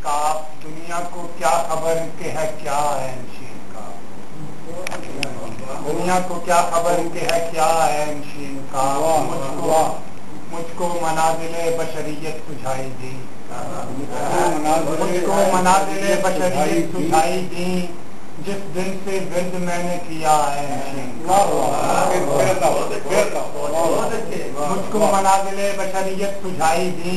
का दुनिया को क्या खबर के है, क्या है शीन का दुनिया को क्या खबर के है, क्या है शीन का मुझको मुझको मनाजिले बशरियत सुझाई दी। मुझको मनाजिले बशरियत सुझाई दी, जिस दिन से विद मैंने किया है मुझको मनाजिले बशरियत सुझाई दी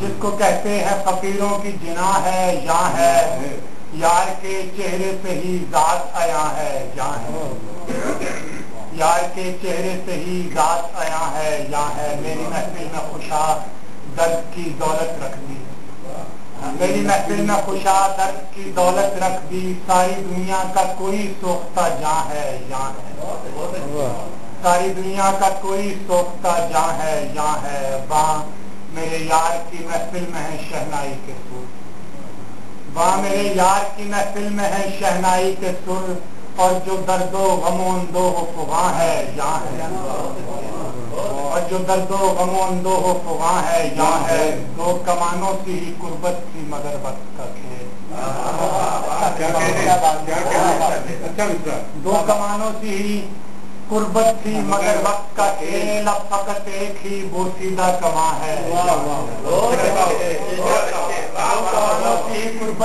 जिसको कहते हैं फकीरों की जिना है या है। यार के चेहरे से ही जात आया है या है। यार के चेहरे से ही जात आया है या है। मेरी महफिल में खुशा दर्द की दौलत रख दी। मेरी महफिल में खुशा दर्द की दौलत रख दी। सारी दुनिया का कोई सोखता जहाँ है या है। सारी दुनिया का कोई सोखता जहाँ है या है। वहाँ मेरे यार की महफिल में है शहनाई के सुर। वाह मेरे यार की महफिल में है शहनाई के सुर और जो दर्दो गमोन दो हो फुगा है यहाँ है। और जो दर्दो गमोन दो हो फुगा है यहाँ है। दो कमानों से ही कुर्बत थी मगर वक्त का खेल अच्छा दो कमानों से ही कुर्बत थी मगर वक्त का खेल अब फकत एक ही बोसीदा कमा है। कुर्बत